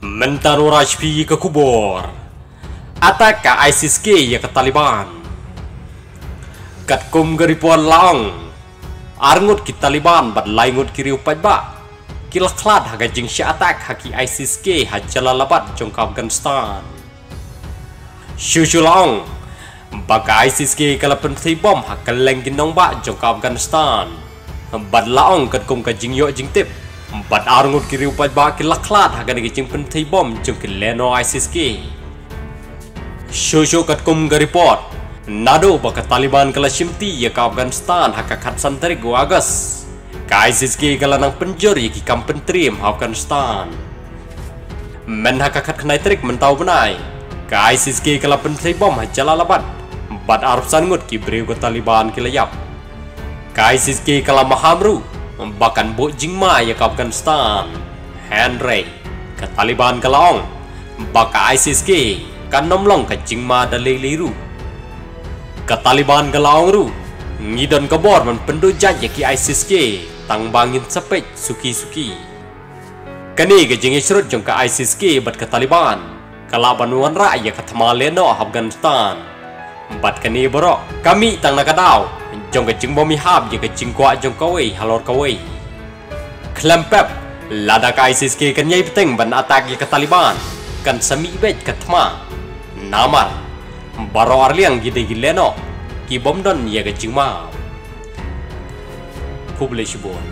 Mentaru Rajpi ke kubur. Atak ke ISIS ke ya ke Taliban. Kat kum geripuan lang. Arngut ki Taliban bad laingut kiri upat ba. Kila klad haga jing sya atak haki ISIS ke ha jalalabat jong Afghanistan. Shushu lang. Baka ISIS ke kala penthi bom ha kaleng ginong ba jong Afghanistan. Bad laong kat kum ka jing yo jing tip. Bad arngut kiri upat ba ki laklat haga nagi jing penthi bom jong ki leno ISIS ke. Shushu kat kum ga report. Nado baka Taliban kala shimti ya ka Afghanistan haka khat santari go Agas. Ka ISIS ke kala nang penjori ki kam pentrim Afghanistan. Men haka khat khnai trik mentau benai. Ka ISIS ke kala penthi bom ha jalalabat. Bad arab sangut ki breu ko Taliban ki layap. Ka ISIS ke kala mahamru bahkan bu jingma ya ke Afghanistan Henry ke Taliban ke laong baka ISIS ke. Kan nomlong ke jingma dalai liru ke Taliban ke laong ru ngidon ke bor man pendu jaj ya ki ISIS ke. Tang bangin sepet suki suki kani ke jingi srut jong ke ISIS ke bat ke Taliban. Kala banuan ra ya ke Tamaleno Afghanistan bat kani borok kami tang nakadau jong ke jing bomi hab je ke jing kwa jong kawai halor kawai klempep lada ka ISIS ke kan yai peteng ban atak ye ke Taliban kan sami bet ke thma namar baro arliang gide gileno ki bom don ye ke jing ma. Publish bon